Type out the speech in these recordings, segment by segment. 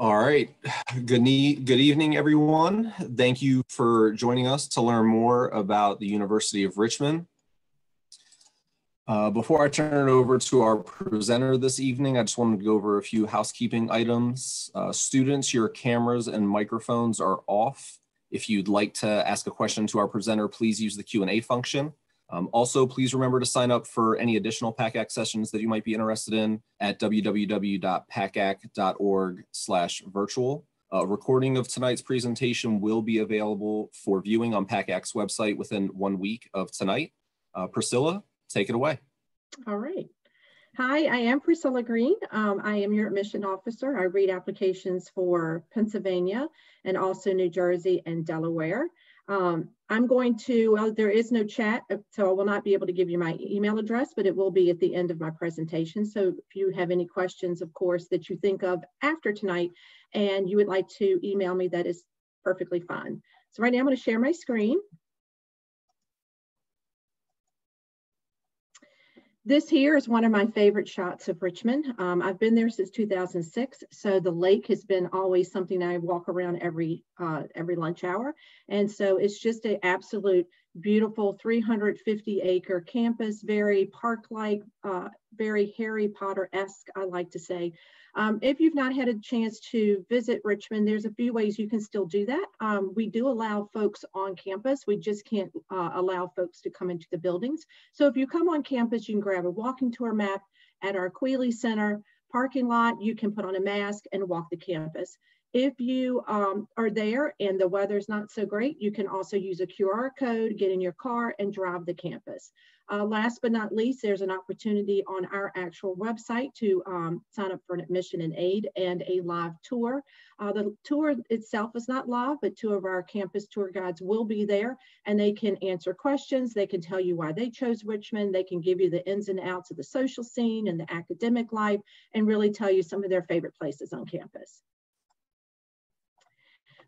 All right. Good, e good evening, everyone. Thank you for joining us to learn more about the University of Richmond. Uh, before I turn it over to our presenter this evening, I just wanted to go over a few housekeeping items. Uh, students, your cameras and microphones are off. If you'd like to ask a question to our presenter, please use the Q&A function. Um, also, please remember to sign up for any additional PACAC sessions that you might be interested in at www.pacac.org slash virtual. A recording of tonight's presentation will be available for viewing on PACAC's website within one week of tonight. Uh, Priscilla, take it away. All right. Hi, I am Priscilla Green. Um, I am your admission officer. I read applications for Pennsylvania and also New Jersey and Delaware. Um, I'm going to, well, there is no chat, uh, so I will not be able to give you my email address, but it will be at the end of my presentation. So if you have any questions, of course, that you think of after tonight and you would like to email me, that is perfectly fine. So right now I'm going to share my screen. This here is one of my favorite shots of Richmond. Um, I've been there since 2006, so the lake has been always something I walk around every uh, every lunch hour, and so it's just an absolute beautiful 350 acre campus, very park-like, uh, very Harry Potter-esque, I like to say. Um, if you've not had a chance to visit Richmond, there's a few ways you can still do that. Um, we do allow folks on campus. We just can't uh, allow folks to come into the buildings. So if you come on campus, you can grab a walking tour map at our Queally Center parking lot. You can put on a mask and walk the campus. If you um, are there and the weather's not so great, you can also use a QR code, get in your car and drive the campus. Uh, last but not least, there's an opportunity on our actual website to um, sign up for an admission and aid and a live tour. Uh, the tour itself is not live, but two of our campus tour guides will be there and they can answer questions. They can tell you why they chose Richmond. They can give you the ins and outs of the social scene and the academic life and really tell you some of their favorite places on campus.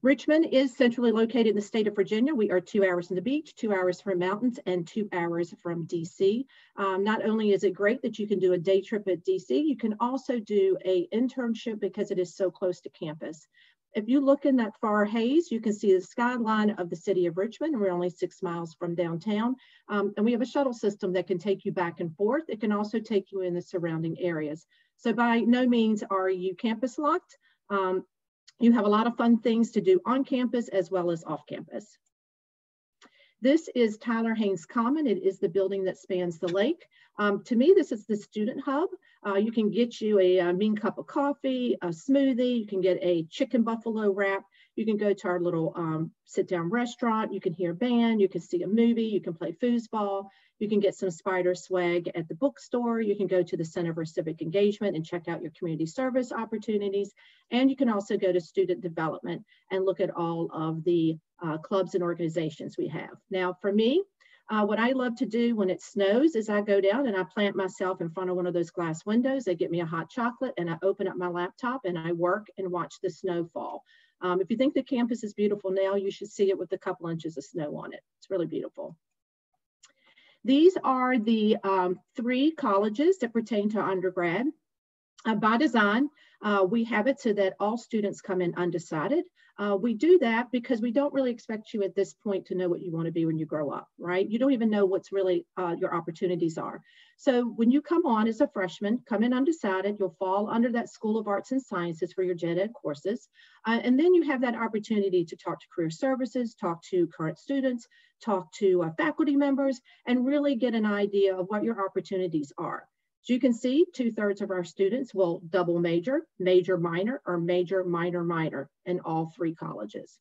Richmond is centrally located in the state of Virginia. We are two hours from the beach, two hours from mountains, and two hours from DC. Um, not only is it great that you can do a day trip at DC, you can also do a internship because it is so close to campus. If you look in that far haze, you can see the skyline of the city of Richmond. We're only six miles from downtown. Um, and we have a shuttle system that can take you back and forth. It can also take you in the surrounding areas. So by no means are you campus locked. Um, you have a lot of fun things to do on campus as well as off campus. This is Tyler Haynes Common. It is the building that spans the lake. Um, to me, this is the student hub. Uh, you can get you a, a, mean cup of coffee, a smoothie, you can get a chicken buffalo wrap, you can go to our little um, sit down restaurant, you can hear a band, you can see a movie, you can play foosball, you can get some spider swag at the bookstore. You can go to the Center for Civic Engagement and check out your community service opportunities. And you can also go to student development and look at all of the uh, clubs and organizations we have. Now, for me, uh, what I love to do when it snows is I go down and I plant myself in front of one of those glass windows. They get me a hot chocolate and I open up my laptop and I work and watch the snow fall. Um, if you think the campus is beautiful now, you should see it with a couple inches of snow on it. It's really beautiful. These are the um, three colleges that pertain to undergrad. Uh, by design, uh, we have it so that all students come in undecided. Uh, we do that because we don't really expect you at this point to know what you want to be when you grow up, right? You don't even know what's really uh, your opportunities are. So when you come on as a freshman, come in undecided, you'll fall under that School of Arts and Sciences for your gen ed courses. Uh, and then you have that opportunity to talk to career services, talk to current students, talk to uh, faculty members, and really get an idea of what your opportunities are. As you can see, two thirds of our students will double major, major minor, or major minor minor in all three colleges.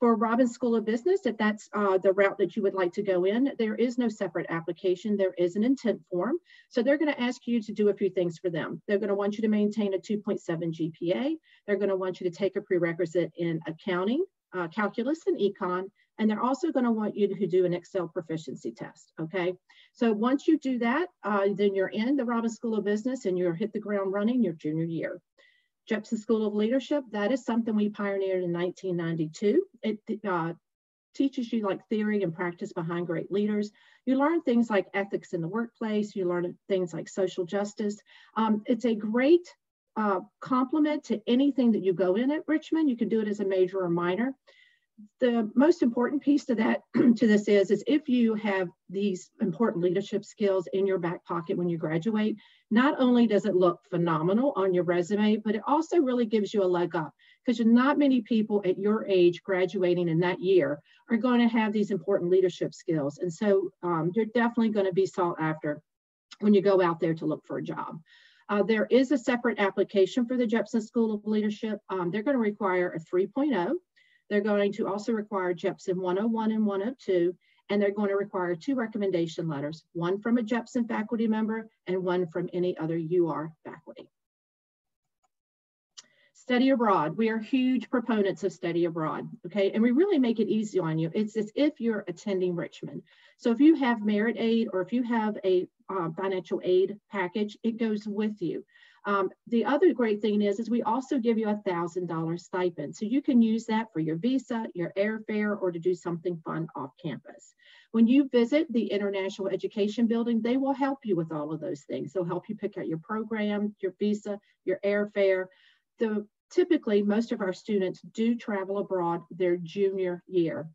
For Robins School of Business, if that's uh, the route that you would like to go in, there is no separate application. There is an intent form. So they're going to ask you to do a few things for them. They're going to want you to maintain a 2.7 GPA. They're going to want you to take a prerequisite in accounting, uh, calculus, and econ, and they're also going to want you to do an Excel proficiency test, okay? So once you do that, uh, then you're in the Robins School of Business and you're hit the ground running your junior year. Jepson School of Leadership, that is something we pioneered in 1992. It uh, teaches you like theory and practice behind great leaders. You learn things like ethics in the workplace. You learn things like social justice. Um, it's a great uh, complement to anything that you go in at Richmond. You can do it as a major or minor the most important piece to that to this is is if you have these important leadership skills in your back pocket when you graduate not only does it look phenomenal on your resume but it also really gives you a leg up because not many people at your age graduating in that year are going to have these important leadership skills and so um, you're definitely going to be sought after when you go out there to look for a job uh, there is a separate application for the Jepson School of Leadership. Um, they're going to require a 3.0 they're going to also require Jepson 101 and 102, and they're going to require two recommendation letters, one from a Jepson faculty member and one from any other UR faculty. Study abroad. We are huge proponents of study abroad, okay? And we really make it easy on you. It's as if you're attending Richmond. So if you have merit aid or if you have a uh, financial aid package, it goes with you. Um, the other great thing is, is we also give you a $1,000 stipend. So you can use that for your visa, your airfare, or to do something fun off campus. When you visit the International Education Building, they will help you with all of those things. They'll help you pick out your program, your visa, your airfare. The, typically, most of our students do travel abroad their junior year.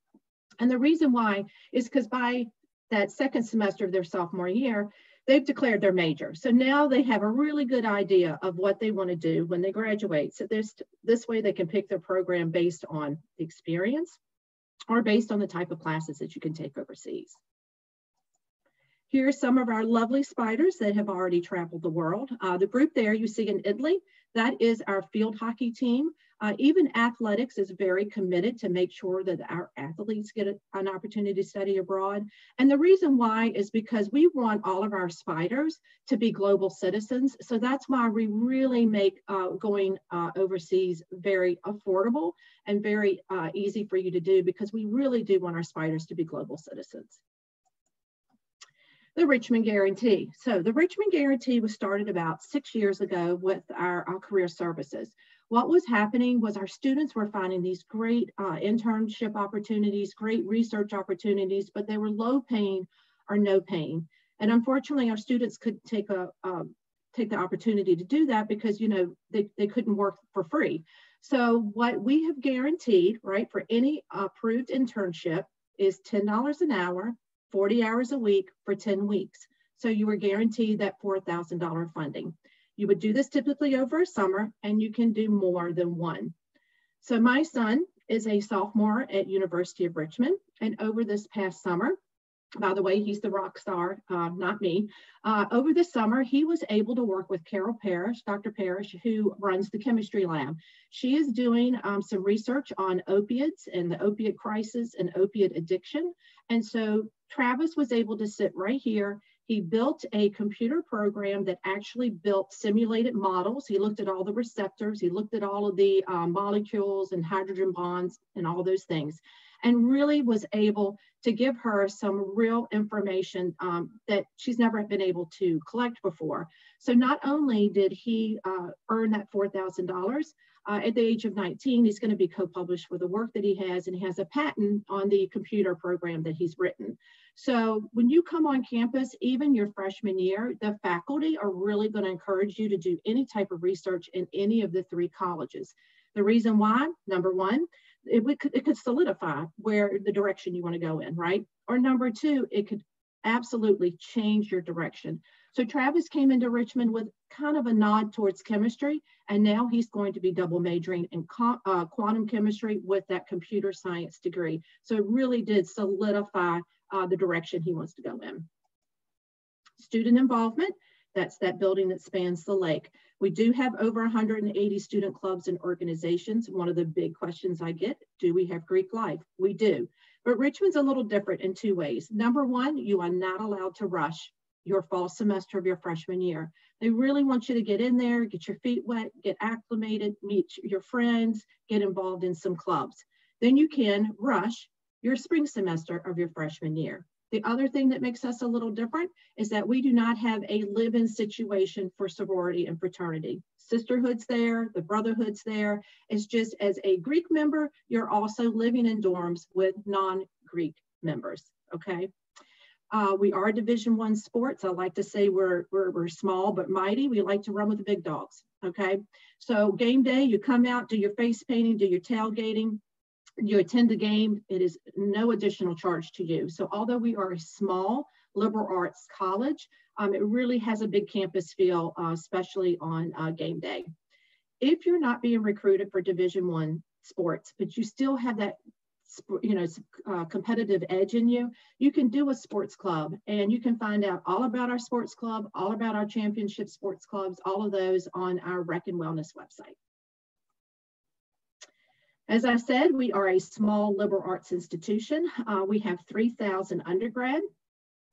And the reason why is because by that second semester of their sophomore year, they've declared their major. So now they have a really good idea of what they want to do when they graduate. So this, this way they can pick their program based on the experience or based on the type of classes that you can take overseas. Here are some of our lovely spiders that have already traveled the world. Uh, the group there you see in Italy, that is our field hockey team. Uh, even athletics is very committed to make sure that our athletes get a, an opportunity to study abroad. And the reason why is because we want all of our spiders to be global citizens. So that's why we really make uh, going uh, overseas very affordable and very uh, easy for you to do because we really do want our spiders to be global citizens the Richmond Guarantee. So the Richmond Guarantee was started about six years ago with our, our career services what was happening was our students were finding these great uh, internship opportunities, great research opportunities, but they were low paying or no paying. And unfortunately, our students could take a um, take the opportunity to do that because you know they, they couldn't work for free. So what we have guaranteed, right, for any approved internship is $10 an hour, 40 hours a week for 10 weeks. So you are guaranteed that $4,000 funding. You would do this typically over a summer and you can do more than one. So my son is a sophomore at University of Richmond and over this past summer, by the way, he's the rock star, uh, not me. Uh, over the summer, he was able to work with Carol Parish, Dr. Parish, who runs the chemistry lab. She is doing um, some research on opiates and the opiate crisis and opiate addiction. And so Travis was able to sit right here he built a computer program that actually built simulated models. He looked at all the receptors, he looked at all of the uh, molecules and hydrogen bonds and all those things, and really was able to give her some real information um, that she's never been able to collect before. So not only did he uh, earn that $4,000, uh, at the age of 19, he's going to be co-published with the work that he has, and he has a patent on the computer program that he's written. So when you come on campus, even your freshman year, the faculty are really going to encourage you to do any type of research in any of the three colleges. The reason why, number one, it, could, it could solidify where the direction you want to go in, right? Or number two, it could absolutely change your direction. So Travis came into Richmond with kind of a nod towards chemistry, and now he's going to be double majoring in uh, quantum chemistry with that computer science degree. So it really did solidify uh, the direction he wants to go in. Student involvement, that's that building that spans the lake. We do have over 180 student clubs and organizations. One of the big questions I get, do we have Greek life? We do. But Richmond's a little different in two ways. Number one, you are not allowed to rush your fall semester of your freshman year. They really want you to get in there, get your feet wet, get acclimated, meet your friends, get involved in some clubs. Then you can rush your spring semester of your freshman year. The other thing that makes us a little different is that we do not have a live-in situation for sorority and fraternity. Sisterhood's there, the brotherhood's there. It's just as a Greek member, you're also living in dorms with non-Greek members, okay? Uh, we are Division One sports. I like to say we're, we're, we're small but mighty. We like to run with the big dogs. Okay, so game day, you come out, do your face painting, do your tailgating, you attend the game, it is no additional charge to you. So although we are a small liberal arts college, um, it really has a big campus feel, uh, especially on uh, game day. If you're not being recruited for Division One sports, but you still have that you know uh, competitive edge in you you can do a sports club and you can find out all about our sports club all about our championship sports clubs all of those on our rec and wellness website as I said, we are a small liberal arts institution. Uh, we have 3,000 undergrad.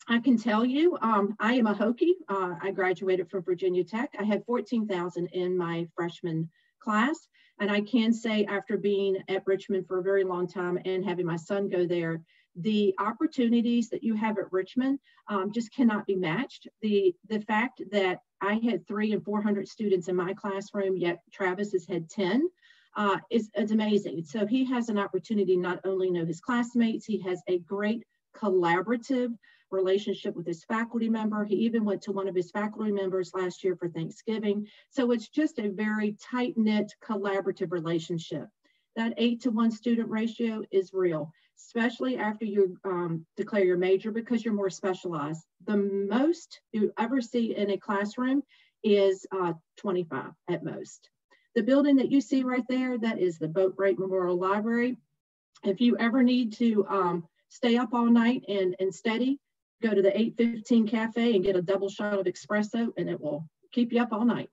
I can tell you, um, I am a Hokie. Uh, I graduated from Virginia Tech. I had 14,000 in my freshman class. And I can say after being at Richmond for a very long time and having my son go there, the opportunities that you have at Richmond um, just cannot be matched. The, the fact that I had three and 400 students in my classroom, yet Travis has had 10, uh, is, is amazing. So he has an opportunity not only to know his classmates, he has a great collaborative relationship with his faculty member. He even went to one of his faculty members last year for Thanksgiving. So it's just a very tight knit collaborative relationship. That eight to one student ratio is real, especially after you um, declare your major because you're more specialized. The most you ever see in a classroom is uh, 25 at most. The building that you see right there, that is the Boatwright Memorial Library. If you ever need to um, stay up all night and, and study, go to the 815 cafe and get a double shot of espresso and it will keep you up all night.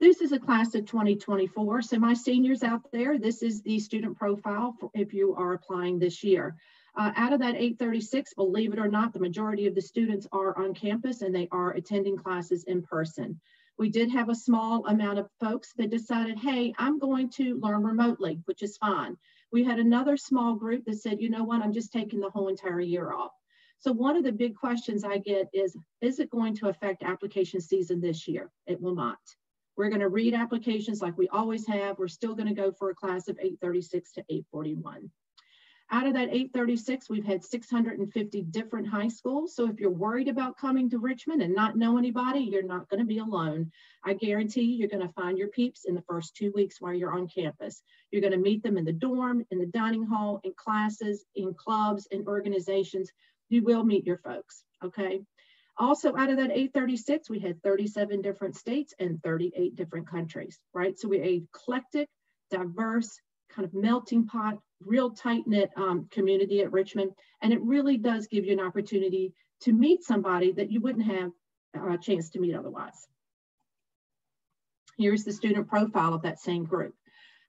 This is a class of 2024. So my seniors out there, this is the student profile if you are applying this year. Uh, out of that 836, believe it or not, the majority of the students are on campus and they are attending classes in person. We did have a small amount of folks that decided, hey, I'm going to learn remotely, which is fine. We had another small group that said, you know what, I'm just taking the whole entire year off. So one of the big questions I get is, is it going to affect application season this year? It will not. We're going to read applications like we always have. We're still going to go for a class of 836 to 841. Out of that 836, we've had 650 different high schools. So if you're worried about coming to Richmond and not know anybody, you're not going to be alone. I guarantee you, you're going to find your peeps in the first two weeks while you're on campus. You're going to meet them in the dorm, in the dining hall, in classes, in clubs, in organizations. You will meet your folks, okay? Also, out of that 836, we had 37 different states and 38 different countries, right? So we're a eclectic, diverse, kind of melting pot, real tight knit um, community at Richmond. And it really does give you an opportunity to meet somebody that you wouldn't have a chance to meet otherwise. Here's the student profile of that same group.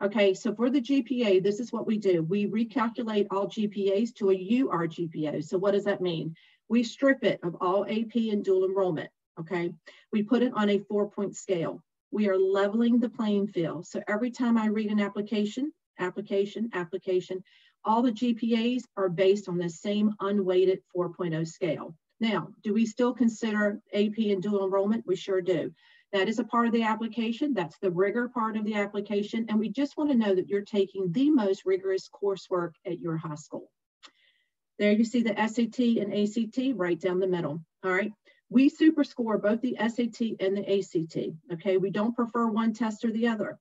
Okay, so for the GPA, this is what we do. We recalculate all GPAs to a UR GPA. So what does that mean? We strip it of all AP and dual enrollment, okay? We put it on a four point scale. We are leveling the playing field. So every time I read an application, application, application. All the GPAs are based on the same unweighted 4.0 scale. Now, do we still consider AP and dual enrollment? We sure do. That is a part of the application. That's the rigor part of the application. And we just want to know that you're taking the most rigorous coursework at your high school. There you see the SAT and ACT right down the middle. All right. We super score both the SAT and the ACT. Okay. We don't prefer one test or the other.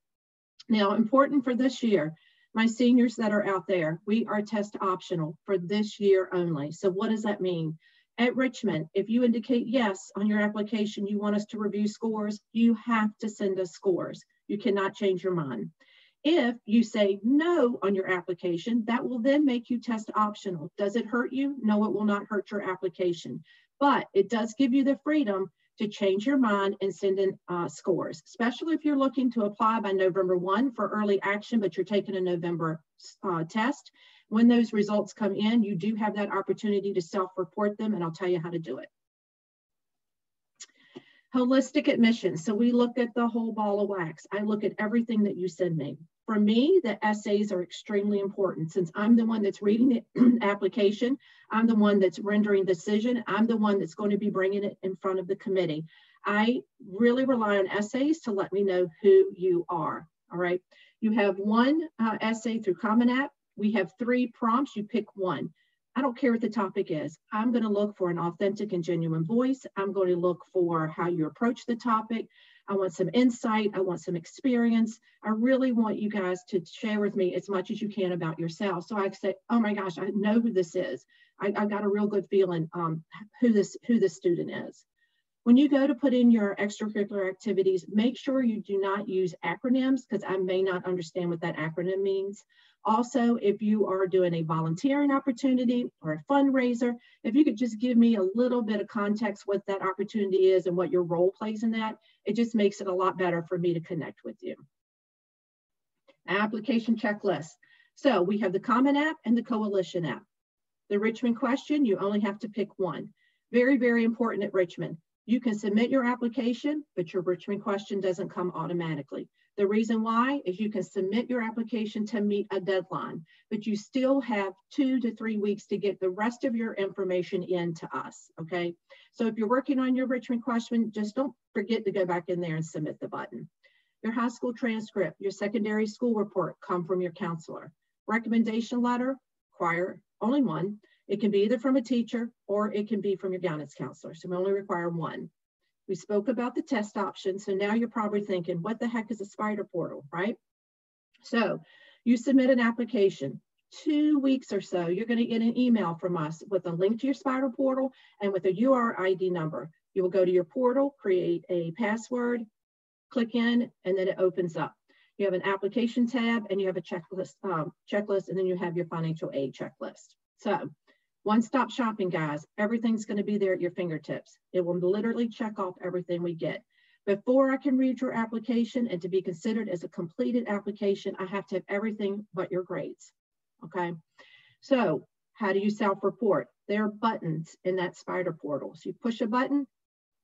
Now, important for this year, my seniors that are out there, we are test optional for this year only. So what does that mean? At Richmond, if you indicate yes on your application, you want us to review scores, you have to send us scores. You cannot change your mind. If you say no on your application, that will then make you test optional. Does it hurt you? No, it will not hurt your application, but it does give you the freedom to change your mind and send in uh, scores, especially if you're looking to apply by November 1 for early action, but you're taking a November uh, test. When those results come in, you do have that opportunity to self-report them, and I'll tell you how to do it. Holistic admissions. So we look at the whole ball of wax. I look at everything that you send me. For me, the essays are extremely important since I'm the one that's reading the application. I'm the one that's rendering decision. I'm the one that's going to be bringing it in front of the committee. I really rely on essays to let me know who you are. All right. You have one uh, essay through Common App. We have three prompts. You pick one. I don't care what the topic is. I'm going to look for an authentic and genuine voice. I'm going to look for how you approach the topic. I want some insight. I want some experience. I really want you guys to share with me as much as you can about yourself. So I say, oh my gosh, I know who this is. I, I got a real good feeling um, who this who this student is. When you go to put in your extracurricular activities, make sure you do not use acronyms because I may not understand what that acronym means. Also, if you are doing a volunteering opportunity or a fundraiser, if you could just give me a little bit of context what that opportunity is and what your role plays in that, it just makes it a lot better for me to connect with you. Application checklist. So we have the Common App and the Coalition app. The Richmond question, you only have to pick one. Very, very important at Richmond. You can submit your application, but your Richmond question doesn't come automatically. The reason why is you can submit your application to meet a deadline, but you still have two to three weeks to get the rest of your information in to us, okay? So if you're working on your Richmond question, just don't forget to go back in there and submit the button. Your high school transcript, your secondary school report come from your counselor. Recommendation letter, require only one. It can be either from a teacher or it can be from your guidance counselor. So we only require one. We spoke about the test option. So now you're probably thinking, what the heck is a spider portal, right? So you submit an application. Two weeks or so, you're going to get an email from us with a link to your spider portal and with a URID number. You will go to your portal, create a password, click in, and then it opens up. You have an application tab and you have a checklist, um, checklist, and then you have your financial aid checklist. So one-stop shopping, guys. Everything's going to be there at your fingertips. It will literally check off everything we get. Before I can read your application and to be considered as a completed application, I have to have everything but your grades, okay? So how do you self-report? There are buttons in that spider portal. So you push a button,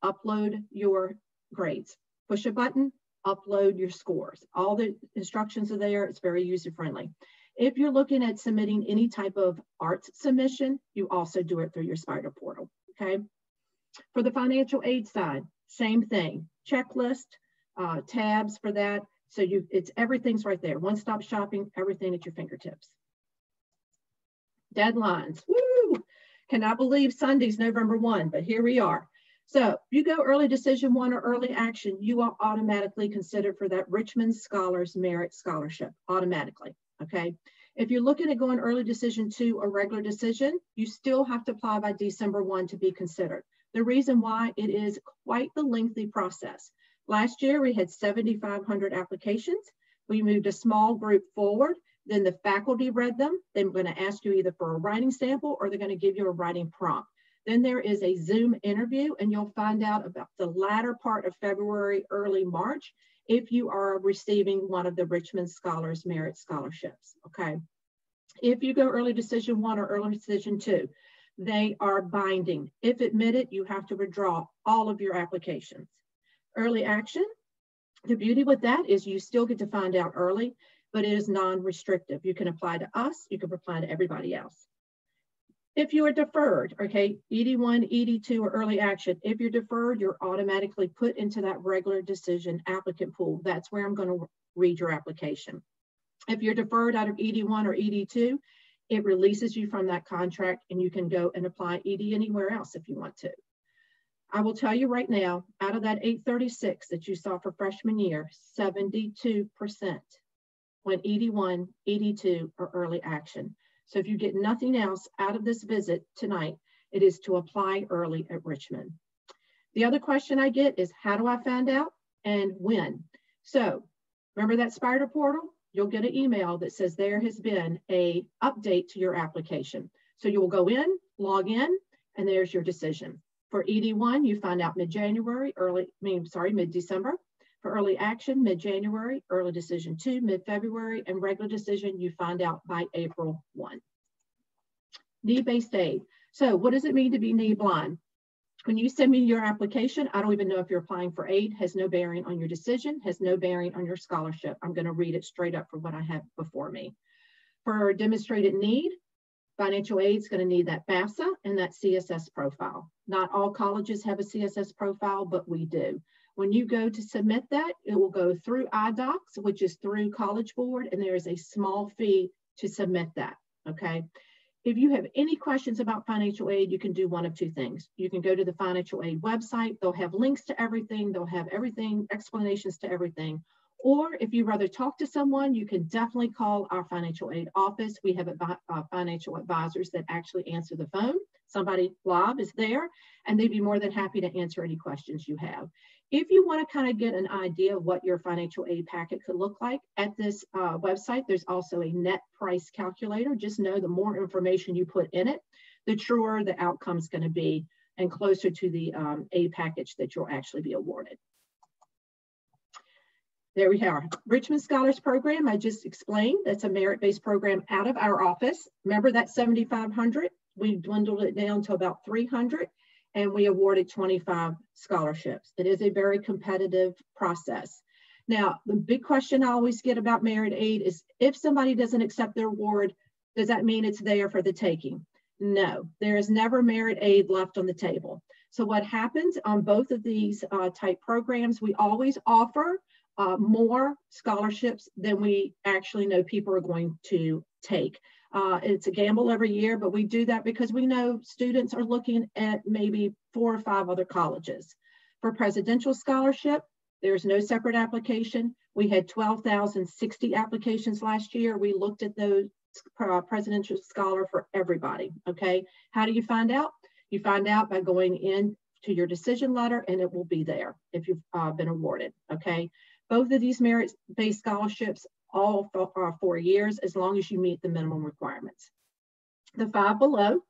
upload your grades. Push a button, upload your scores. All the instructions are there. It's very user-friendly. If you're looking at submitting any type of arts submission, you also do it through your Spider portal, okay? For the financial aid side, same thing, checklist, uh, tabs for that. So you, it's everything's right there. One-stop shopping, everything at your fingertips. Deadlines, woo! Cannot believe Sunday's November 1, but here we are. So you go early decision one or early action, you are automatically considered for that Richmond Scholars Merit Scholarship, automatically okay? If you're looking at going early decision two or regular decision, you still have to apply by December 1 to be considered. The reason why it is quite the lengthy process. Last year we had 7,500 applications. We moved a small group forward. Then the faculty read them. They're going to ask you either for a writing sample or they're going to give you a writing prompt. Then there is a Zoom interview and you'll find out about the latter part of February, early March if you are receiving one of the Richmond Scholars Merit Scholarships, okay? If you go early decision one or early decision two, they are binding. If admitted, you have to withdraw all of your applications. Early action, the beauty with that is you still get to find out early, but it is non-restrictive. You can apply to us, you can apply to everybody else. If you are deferred, okay, ED1, ED2, or early action, if you're deferred, you're automatically put into that regular decision applicant pool. That's where I'm going to read your application. If you're deferred out of ED1 or ED2, it releases you from that contract and you can go and apply ED anywhere else if you want to. I will tell you right now, out of that 836 that you saw for freshman year, 72% went ED1, ED2, or early action. So if you get nothing else out of this visit tonight, it is to apply early at Richmond. The other question I get is how do I find out and when? So remember that Spider portal? You'll get an email that says there has been a update to your application. So you will go in, log in, and there's your decision. For ED1, you find out mid-January, early, I mean, sorry, mid-December. For early action, mid-January, early decision two, mid-February, and regular decision, you find out by April 1. Need-based aid. So what does it mean to be need blind? When you send me your application, I don't even know if you're applying for aid, has no bearing on your decision, has no bearing on your scholarship. I'm gonna read it straight up for what I have before me. For demonstrated need, financial aid is gonna need that FAFSA and that CSS profile. Not all colleges have a CSS profile, but we do. When you go to submit that, it will go through iDocs, which is through College Board, and there is a small fee to submit that, okay? if you have any questions about financial aid, you can do one of two things. You can go to the financial aid website. They'll have links to everything. They'll have everything, explanations to everything. Or if you'd rather talk to someone, you can definitely call our financial aid office. We have uh, financial advisors that actually answer the phone. Somebody live is there, and they'd be more than happy to answer any questions you have. If you want to kind of get an idea of what your financial aid packet could look like, at this uh, website, there's also a net price calculator. Just know the more information you put in it, the truer the outcome is going to be and closer to the um, aid package that you'll actually be awarded. There we are. Richmond Scholars Program, I just explained, that's a merit-based program out of our office. Remember that 7,500? We dwindled it down to about 300 and we awarded 25 scholarships. It is a very competitive process. Now, the big question I always get about merit aid is if somebody doesn't accept their award, does that mean it's there for the taking? No, there is never merit aid left on the table. So what happens on both of these uh, type programs, we always offer uh, more scholarships than we actually know people are going to take. Uh, it's a gamble every year, but we do that because we know students are looking at maybe four or five other colleges. For presidential scholarship, there's no separate application. We had 12,060 applications last year. We looked at those uh, presidential scholar for everybody, okay? How do you find out? You find out by going in to your decision letter and it will be there if you've uh, been awarded, okay? Both of these merit-based scholarships, all for, are four years, as long as you meet the minimum requirements. The five below,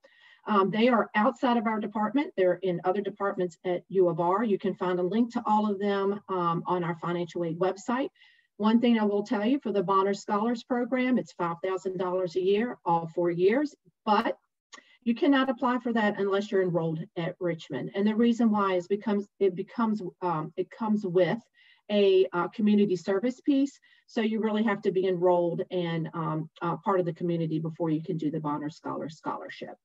um, they are outside of our department. They're in other departments at U of R. You can find a link to all of them um, on our financial aid website. One thing I will tell you for the Bonner Scholars Program, it's $5,000 a year, all four years, but you cannot apply for that unless you're enrolled at Richmond. And the reason why is because it becomes, um, it comes with a uh, community service piece. So you really have to be enrolled and um, uh, part of the community before you can do the Bonner Scholar Scholarship.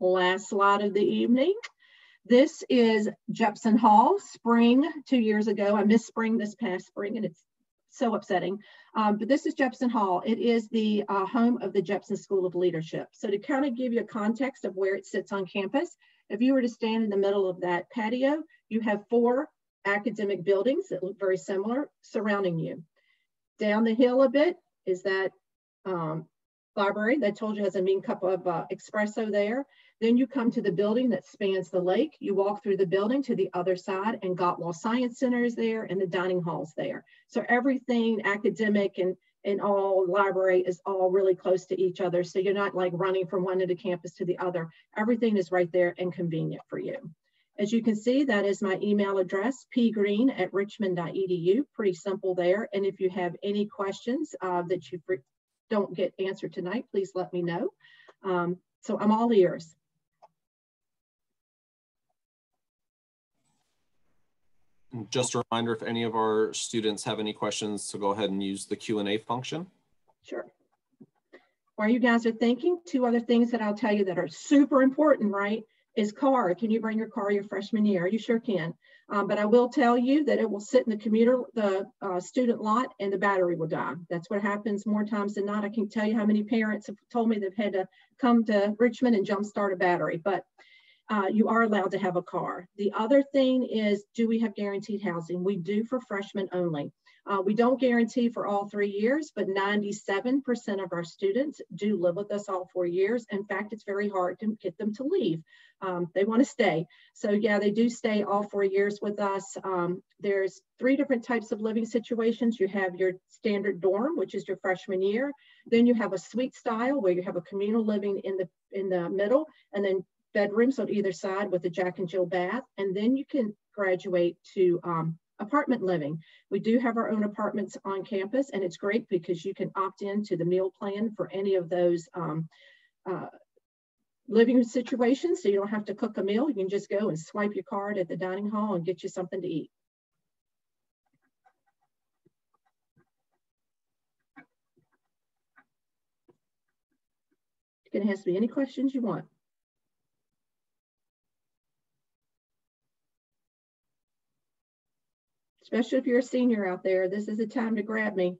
Last slide of the evening. This is Jepson Hall, spring two years ago. I missed spring this past spring and it's so upsetting. Um, but this is Jepson Hall. It is the uh, home of the Jepson School of Leadership. So to kind of give you a context of where it sits on campus, if you were to stand in the middle of that patio, you have four academic buildings that look very similar surrounding you. Down the hill a bit is that um, library that I told you has a mean cup of uh, espresso there. Then you come to the building that spans the lake. You walk through the building to the other side and Gottwald Science Center is there and the dining hall's there. So everything academic and, and all library is all really close to each other. So you're not like running from one end of campus to the other. Everything is right there and convenient for you. As you can see, that is my email address, pgreen at richmond.edu. Pretty simple there. And if you have any questions uh, that you don't get answered tonight, please let me know. Um, so I'm all ears. Just a reminder, if any of our students have any questions, to go ahead and use the Q&A function. Sure. While you guys are thinking, two other things that I'll tell you that are super important, right? Is car. Can you bring your car your freshman year? You sure can. Um, but I will tell you that it will sit in the commuter, the uh, student lot and the battery will die. That's what happens more times than not. I can tell you how many parents have told me they've had to come to Richmond and jumpstart a battery, but uh, you are allowed to have a car. The other thing is, do we have guaranteed housing? We do for freshmen only. Uh, we don't guarantee for all three years, but 97% of our students do live with us all four years. In fact, it's very hard to get them to leave. Um, they want to stay. So yeah, they do stay all four years with us. Um, there's three different types of living situations. You have your standard dorm, which is your freshman year. Then you have a suite style where you have a communal living in the in the middle, and then bedrooms on either side with a Jack and Jill bath. And then you can graduate to um, apartment living. We do have our own apartments on campus and it's great because you can opt into the meal plan for any of those um, uh, living situations. So you don't have to cook a meal. You can just go and swipe your card at the dining hall and get you something to eat. You can ask me any questions you want. Especially if you're a senior out there, this is a time to grab me.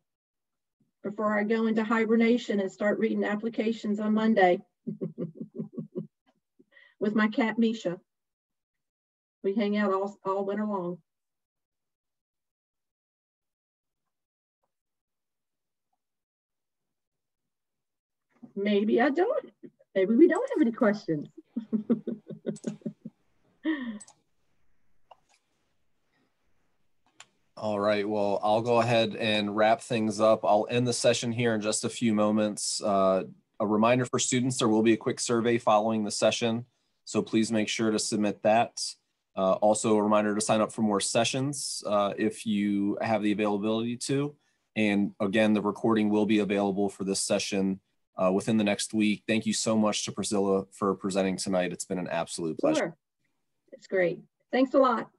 before I go into hibernation and start reading applications on Monday with my cat Misha. We hang out all, all winter long. Maybe I don't. Maybe we don't have any questions. All right, well, I'll go ahead and wrap things up. I'll end the session here in just a few moments. Uh, a reminder for students, there will be a quick survey following the session, so please make sure to submit that. Uh, also, a reminder to sign up for more sessions uh, if you have the availability to. And again, the recording will be available for this session uh, within the next week. Thank you so much to Priscilla for presenting tonight. It's been an absolute pleasure. Sure. It's great. Thanks a lot.